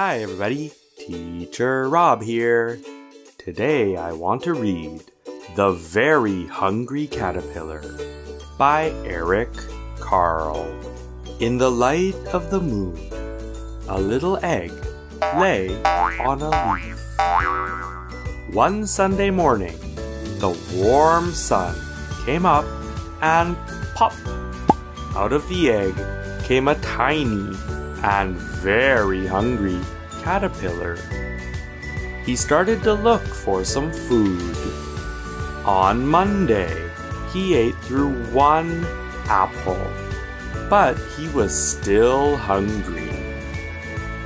Hi, everybody. Teacher Rob here. Today I want to read The Very Hungry Caterpillar by Eric Carle. In the light of the moon, a little egg lay on a leaf. One Sunday morning, the warm sun came up and pop! Out of the egg came a tiny and very hungry caterpillar. He started to look for some food. On Monday, he ate through one apple, but he was still hungry.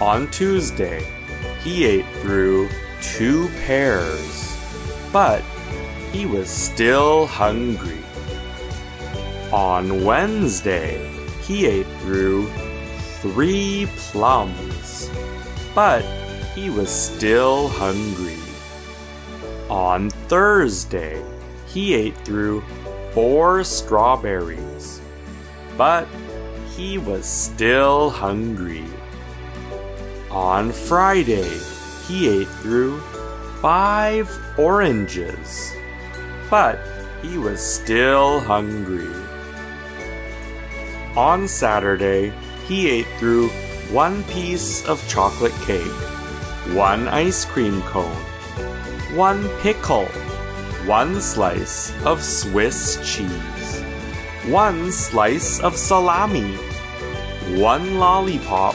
On Tuesday, he ate through two pears, but he was still hungry. On Wednesday, he ate through three plums, but he was still hungry. On Thursday, he ate through four strawberries, but he was still hungry. On Friday, he ate through five oranges, but he was still hungry. On Saturday, he ate through one piece of chocolate cake, one ice cream cone, one pickle, one slice of Swiss cheese, one slice of salami, one lollipop,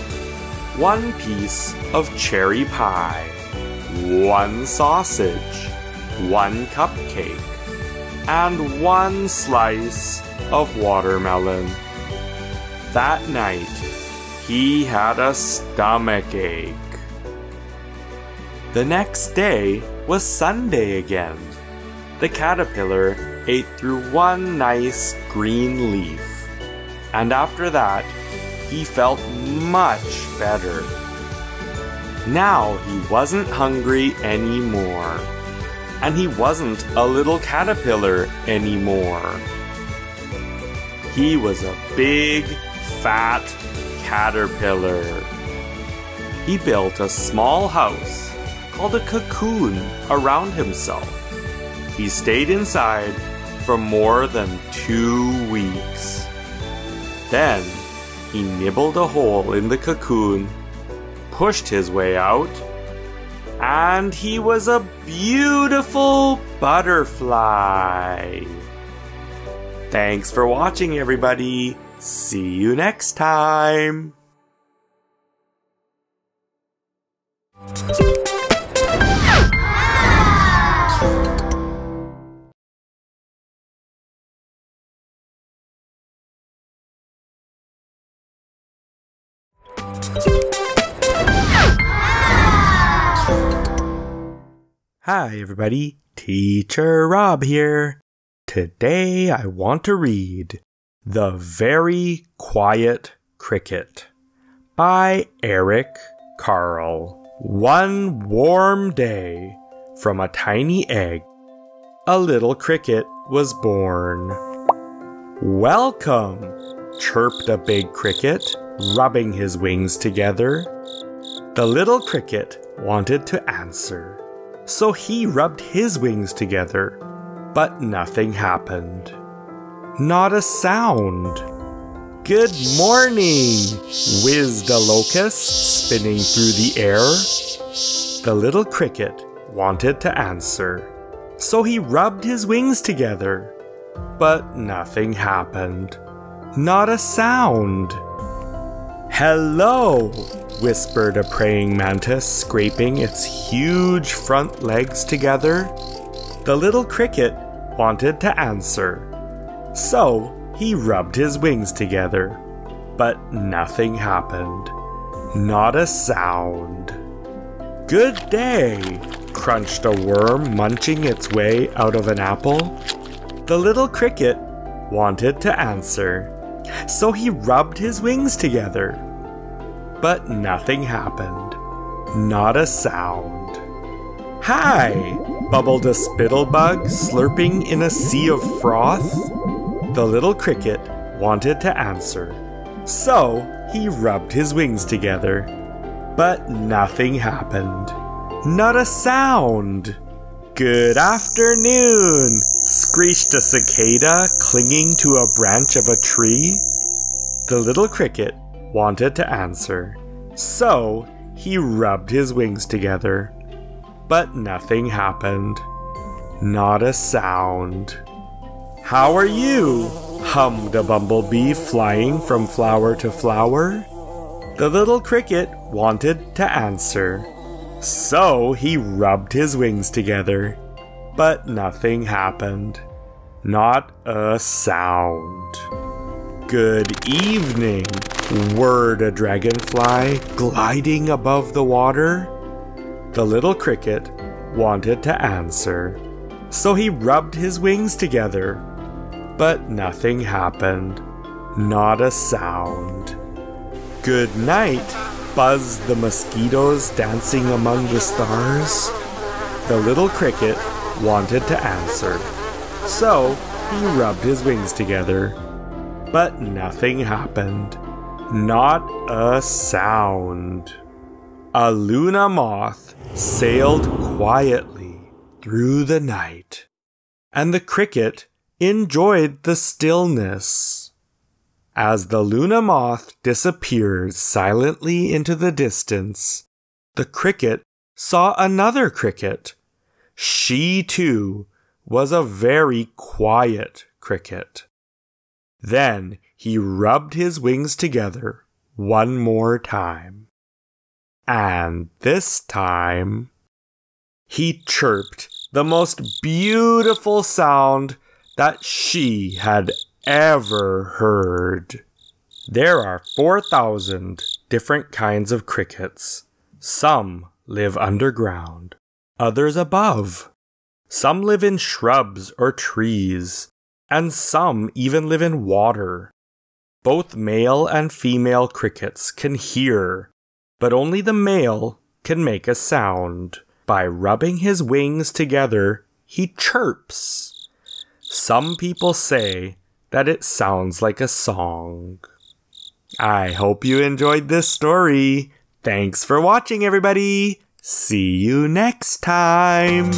one piece of cherry pie, one sausage, one cupcake, and one slice of watermelon. That night, he had a stomach ache. The next day was Sunday again. The caterpillar ate through one nice green leaf, and after that, he felt much better. Now he wasn't hungry anymore, and he wasn't a little caterpillar anymore. He was a big, fat caterpillar. He built a small house called a cocoon around himself. He stayed inside for more than two weeks. Then he nibbled a hole in the cocoon, pushed his way out, and he was a beautiful butterfly. Thanks for watching, everybody. See you next time. Hi, everybody. Teacher Rob here. Today I want to read The Very Quiet Cricket by Eric Carle. One warm day, from a tiny egg, a little cricket was born. Welcome, chirped a big cricket, rubbing his wings together. The little cricket wanted to answer, so he rubbed his wings together, but nothing happened. Not a sound. Good morning, whizzed a locust spinning through the air. The little cricket wanted to answer, so he rubbed his wings together, but nothing happened. Not a sound. Hello, whispered a praying mantis, scraping its huge front legs together. The little cricket wanted to answer, so he rubbed his wings together, but nothing happened. Not a sound. Good day, crunched a worm munching its way out of an apple. The little cricket wanted to answer, so he rubbed his wings together. But nothing happened. Not a sound. Hi, bubbled a spittlebug, slurping in a sea of froth. The little cricket wanted to answer, so he rubbed his wings together. But nothing happened. Not a sound. Good afternoon, screeched a cicada clinging to a branch of a tree. The little cricket wanted to answer, so he rubbed his wings together. But nothing happened. Not a sound. How are you? hummed a bumblebee flying from flower to flower. The little cricket wanted to answer. So he rubbed his wings together, but nothing happened. Not a sound. Good evening, whirred a dragonfly gliding above the water. The little cricket wanted to answer, so he rubbed his wings together, but nothing happened. Not a sound. Good night, buzzed the mosquitoes dancing among the stars? The little cricket wanted to answer, so he rubbed his wings together. But nothing happened. Not a sound. A Luna moth sailed quietly through the night, and the cricket enjoyed the stillness. As the Luna moth disappeared silently into the distance, the cricket saw another cricket. She, too, was a very quiet cricket. Then he rubbed his wings together one more time. And this time, he chirped the most beautiful sound that she had ever heard. There are 4,000 different kinds of crickets. Some live underground, others above. Some live in shrubs or trees, and some even live in water. Both male and female crickets can hear, but only the male can make a sound. By rubbing his wings together, he chirps. Some people say that it sounds like a song. I hope you enjoyed this story. Thanks for watching, everybody. See you next time.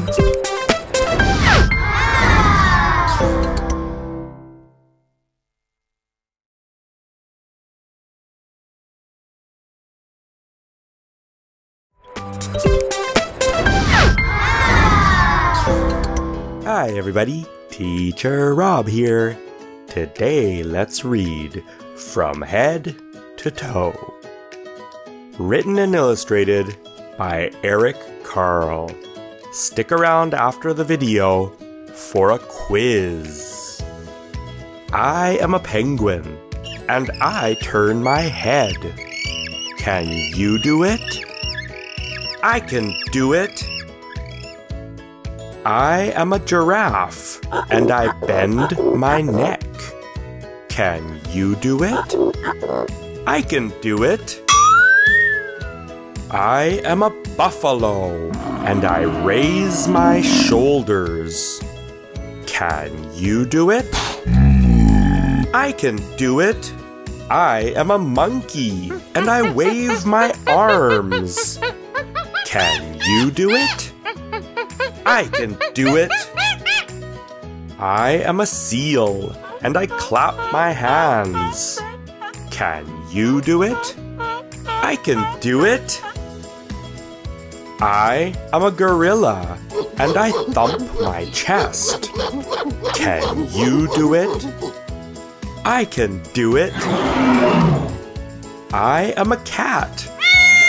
Hi, everybody. Teacher Rob here. Today, let's read From Head to Toe. Written and illustrated by Eric Carle. Stick around after the video for a quiz. I am a penguin, and I turn my head. Can you do it? I can do it. I am a giraffe, and I bend my neck. Can you do it? I can do it. I am a buffalo, and I raise my shoulders. Can you do it? I can do it. I am a monkey, and I wave my arms. Can you do it? I can do it. I am a seal, and I clap my hands. Can you do it? I can do it. I am a gorilla, and I thump my chest. Can you do it? I can do it. I am a cat,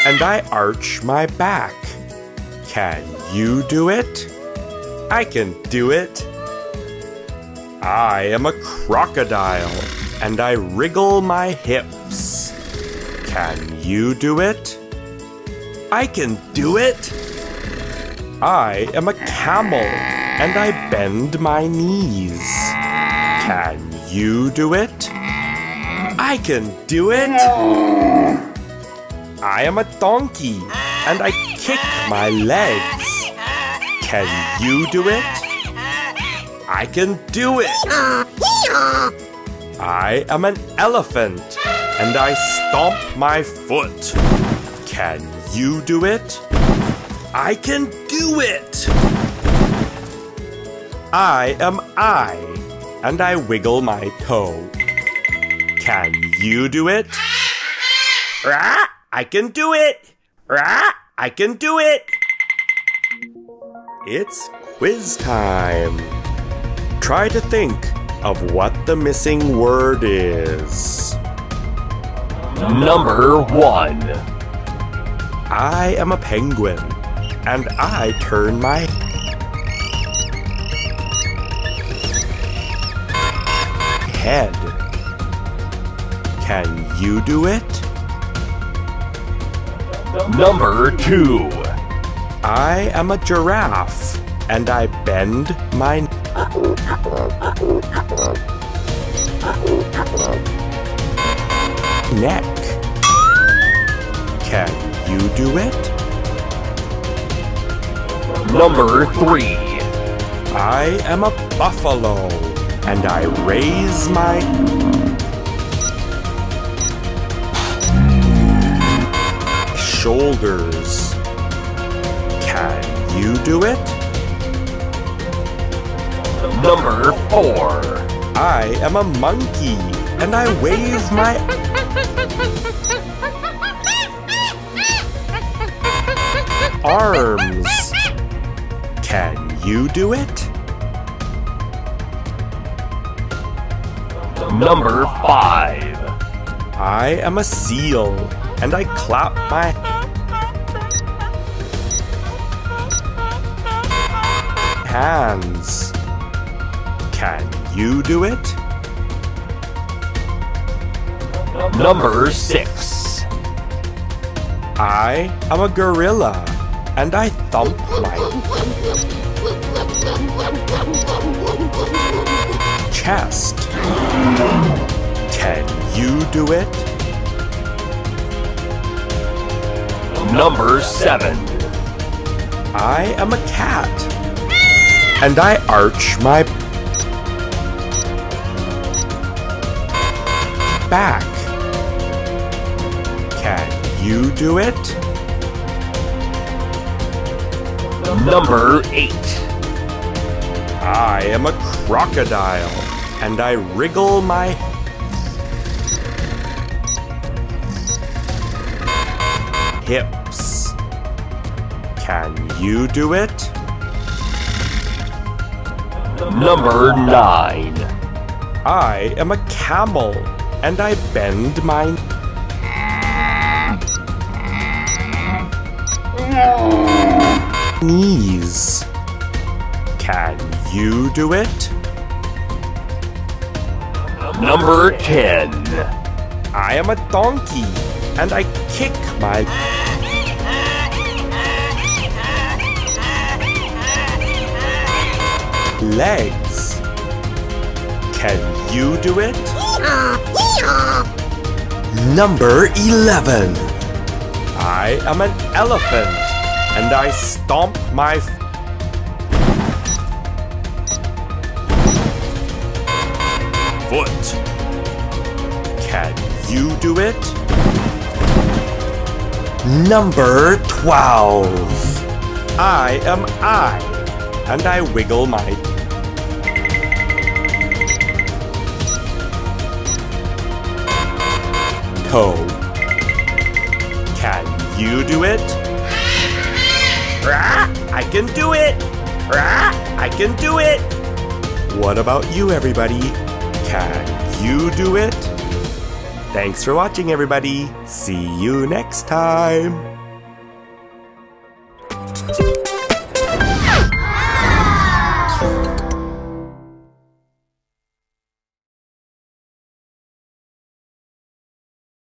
and I arch my back. Can you do it? I can do it. I am a crocodile, and I wriggle my hips. Can you do it? I can do it. I am a camel, and I bend my knees. Can you do it? I can do it. I am a donkey, and I kick my legs. Can you do it? I can do it! I am an elephant, and I stomp my foot. Can you do it? I can do it! I am I, and I wiggle my toe. Can you do it? I can do it! Rah! I can do it! It's quiz time. Try to think of what the missing word is. Number one. I am a penguin, and I turn my head. Can you do it? Number two. I am a giraffe, and I bend my neck. Can you do it? Number three. I am a buffalo, and I raise my shoulders. Can you do it? Number four. I am a monkey, and I wave my arms. Can you do it? Number five. I am a seal, and I clap my hands. Can you do it? Number six. I am a gorilla, and I thump my chest. Can do it? Number seven. I am a cat, and I arch my back. Can you do it? Number eight. I am a crocodile, and I wriggle my hips. Can you do it? Number nine. I am a camel, and I bend my knees. Can you do it? Number ten. I am a donkey, and I kick my legs. Can you do it? Number 11. I am an elephant, and I stomp my foot. Can you do it? Number 12. I am I, and I wiggle my Can you do it? Rah! I can do it! Rah! I can do it! What about you, everybody? Can you do it? Thanks for watching, everybody. See you next time.